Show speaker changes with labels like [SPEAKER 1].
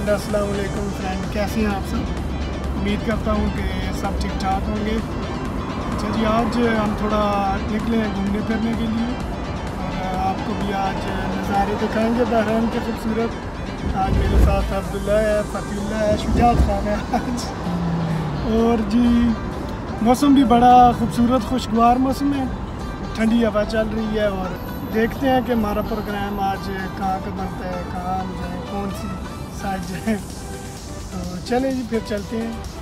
[SPEAKER 1] And अस्सलाम वालेकुम friend कैसे हैं आप सब? उम्मीद करता हूँ कि सब ठीक ठाक होंगे। अच्छा जी, आज हम थोड़ा निकले हैं घूमने फिरने के लिए और आपको भी आज नज़ारे दिखाएँगे बहरान के खूबसूरत। आज मेरे साथ अब्दुल्ला है फतील्ला है, शुजात खान है आज। और जी, मौसम भी बड़ा खूबसूरत, खुशगवार मौसम है। ठंडी हवा चल रही है और देखते हैं कि हमारा प्रोग्राम आज कहाँ का बनता है, कहाँ हम जो है। तो चले जी फिर चलते हैं।